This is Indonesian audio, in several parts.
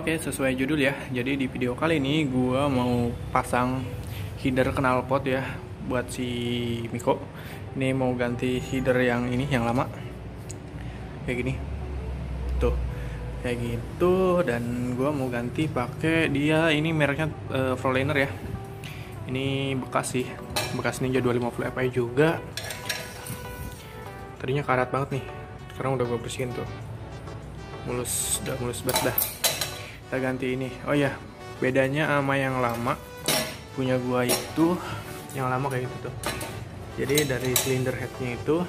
Oke, sesuai judul ya. Jadi di video kali ini gua mau pasang header knalpot ya buat si Miko. Ini mau ganti header yang ini yang lama. Kayak gini. Tuh. Kayak gitu dan gua mau ganti pakai dia ini mereknya uh, ya. Ini bekas sih. Bekas Ninja 250 Fi juga. Tadinya karat banget nih. Sekarang udah gua bersihin tuh. Mulus, udah mulus banget dah kita ganti ini. Oh ya bedanya sama yang lama. Punya gua itu yang lama kayak gitu tuh. Jadi dari silinder headnya itu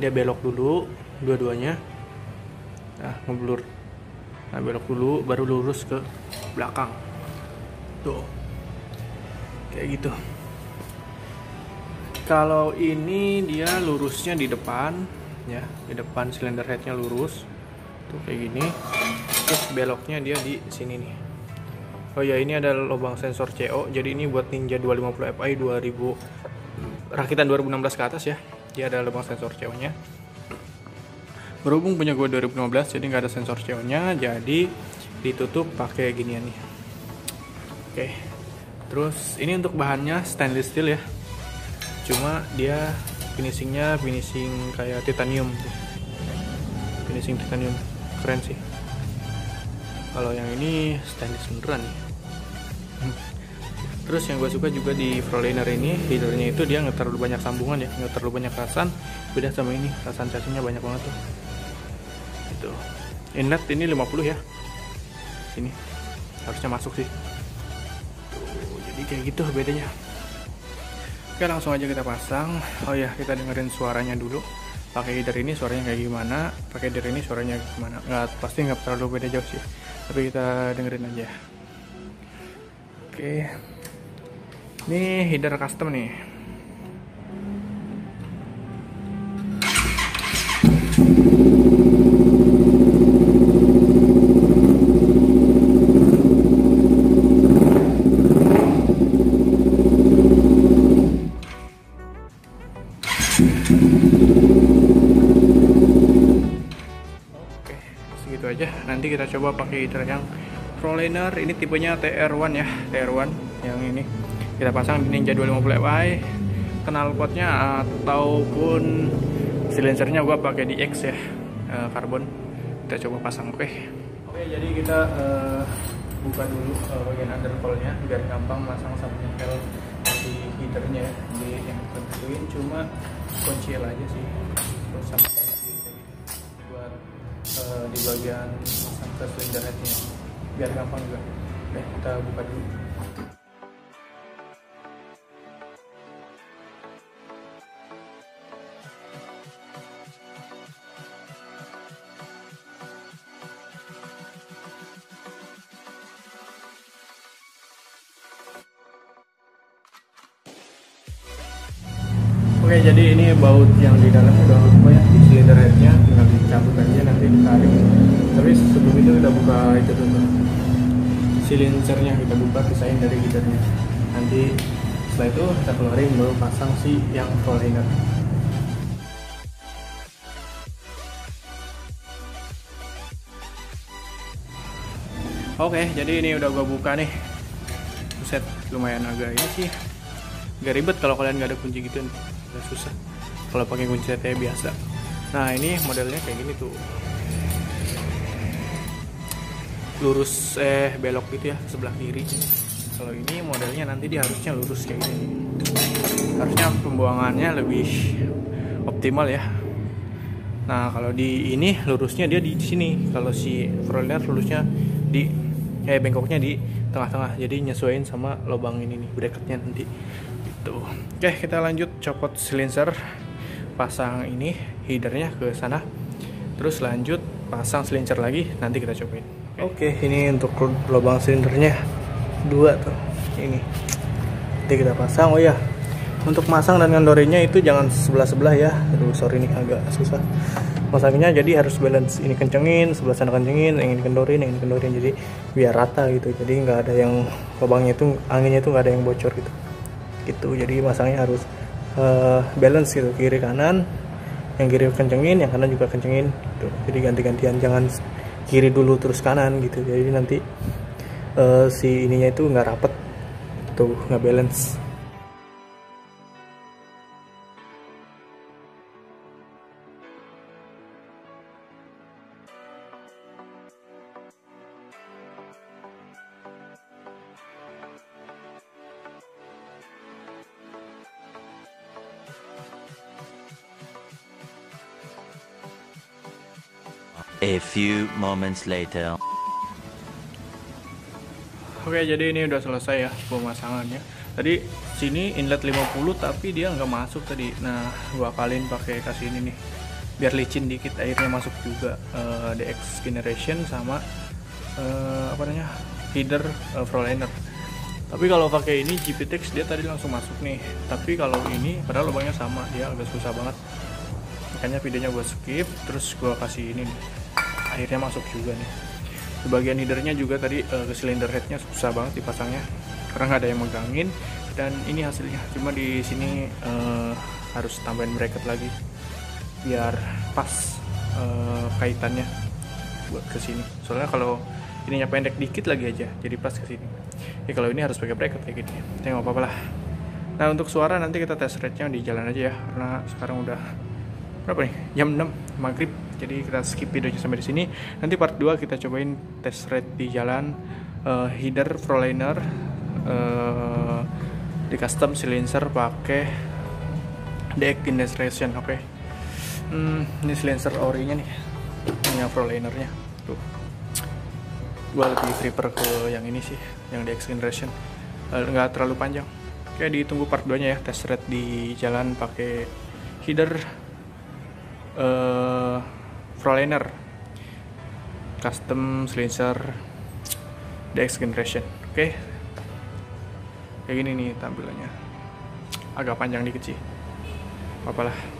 dia belok dulu dua-duanya. Nah ngeblur. Nah belok dulu baru lurus ke belakang. Tuh. Kayak gitu. Kalau ini dia lurusnya di depan ya. Di depan silinder headnya lurus. Tuh kayak gini terus beloknya dia di sini nih. Oh ya ini ada lubang sensor CO jadi ini buat Ninja 250 Fi 2000 rakitan 2016 ke atas ya. Dia ada lubang sensor CO nya berhubung punya gue 2015 jadi nggak ada sensor CO nya jadi ditutup pakai ginian nih. Oke terus ini untuk bahannya stainless steel ya. Cuma dia finishingnya finishing kayak titanium. Finishing titanium. Keren sih kalau yang ini stainless beneran nih. Terus yang gue suka juga di Froliner ini headernya itu dia nggak terlalu banyak sambungan ya nggak terlalu banyak rasan beda sama ini rasan cacingnya banyak banget tuh. Itu inlet ini 50 ya. Ini. Harusnya masuk sih. Tuh, jadi kayak gitu bedanya. Oke langsung aja kita pasang. Oh ya kita dengerin suaranya dulu. Pakai header ini suaranya kayak gimana? Pakai header ini suaranya gimana? Nggak pasti nggak terlalu beda jauh sih tapi kita dengerin aja. Oke. Ini header custom nih nanti kita coba pakai heater yang Proliner ini tipenya TR1 ya TR1 yang ini. Kita pasang di Ninja 250 Fi knalpotnya ataupun silencernya gua pakai di X ya karbon kita coba pasang oke. Okay. oke okay, jadi kita uh, buka dulu uh, bagian undercoilnya biar gampang masang sama nyetel di heaternya ya di yang tentuin cuma kunci aja sih terus sama uh, di bagian masang ke silinder headnya biar gampang juga. Oke kita buka dulu. Oke jadi ini baut yang di dalam udah lupa ya headnya tinggal dicabut aja nanti ditarik. Tapi sebelum itu kita buka itu dulu silincernya kita buka pisahin dari heaternya nanti setelah itu kita keluarin baru pasang si yang chloriner Oke, jadi ini udah gue buka nih. Buset, lumayan agak ini sih. Gak ribet kalau kalian nggak ada kunci gitu nih. Agak susah kalau pakai kunci biasa nah ini modelnya kayak gini tuh. Lurus eh belok gitu ya sebelah kiri. Kalau ini modelnya nanti dia harusnya lurus kayak gini. Harusnya pembuangannya lebih optimal ya. Nah kalau di ini lurusnya dia di sini. Kalau si Froliner lurusnya di eh bengkoknya di tengah-tengah. Jadi nyesuaiin sama lubang ini nih bracketnya nanti. Gitu. Oke kita lanjut copot silencer pasang ini headernya ke sana. Terus lanjut pasang silencer lagi nanti kita cobain. Oke. Ini untuk lubang silindernya. Dua tuh ini. Nanti kita pasang oh ya untuk masang dan ngandorinnya itu jangan sebelah sebelah ya. Aduh sorry ini agak susah. Masangnya jadi harus balance. Ini kencengin sebelah sana kencengin yang ini kendorin yang ini kendorin. Jadi biar rata gitu. Jadi nggak ada yang lubangnya itu anginnya itu nggak ada yang bocor gitu. Gitu. Jadi masangnya harus uh, balance gitu kiri kanan yang kiri kencengin yang kanan juga kencengin gitu. jadi ganti-gantian jangan kiri dulu terus kanan gitu jadi nanti uh, si ininya itu nggak rapet tuh nggak balance A few moments later. Oke, jadi ini udah selesai ya pemasangannya. Tadi sini inlet 50 tapi dia nggak masuk tadi. Nah, gua kaliin pakai kasih ini nih. Biar licin dikit airnya masuk juga uh, eh, DX generation sama uh, apa namanya? header uh, Froliner. Tapi kalau pakai ini GPTX dia tadi langsung masuk nih. Tapi kalau ini padahal lubangnya sama, dia agak susah banget. Makanya videonya gue skip, terus gue kasih ini nih. Akhirnya masuk juga nih. Di bagian headernya juga tadi uh, ke silinder headnya susah banget dipasangnya karena nggak ada yang megangin dan ini hasilnya. Cuma di sini uh, harus tambahin bracket lagi biar pas uh, kaitannya buat ke sini. Soalnya kalau ininya pendek dikit lagi aja jadi pas ke sini. Ya kalau ini harus pakai bracket kayak gini. Tengok apa-apa lah. Nah untuk suara nanti kita tes rate nya di jalan aja ya karena sekarang udah berapa nih? Jam 6 maghrib. Jadi kita skip videonya sampai di sini. Nanti part 2 kita cobain test rate di jalan uh, header Froliner uh, di custom silencer pakai deck Generation oke. Okay. hmm, ini silencer orinya nih. Ini yang Frolinernya tuh. Gue lebih prefer ke yang ini sih yang DX Generation uh, nggak terlalu panjang. Oke ditunggu part 2 nya ya test rate di jalan pakai header uh, Froliner custom silencer DX generation. Oke. Okay. kayak gini nih tampilannya. Agak panjang dikit sih. Apalah